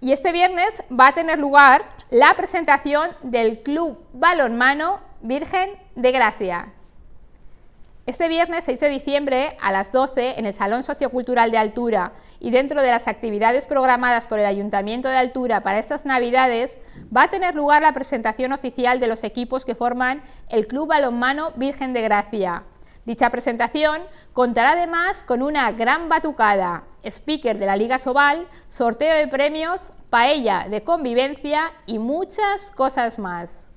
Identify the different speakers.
Speaker 1: Y este viernes va a tener lugar la presentación del Club Balonmano Virgen de Gracia. Este viernes 6 de diciembre a las 12 en el Salón Sociocultural de Altura y dentro de las actividades programadas por el Ayuntamiento de Altura para estas Navidades va a tener lugar la presentación oficial de los equipos que forman el Club Balonmano Virgen de Gracia. Dicha presentación contará además con una gran batucada, speaker de la Liga Sobal, sorteo de premios, paella de convivencia y muchas cosas más.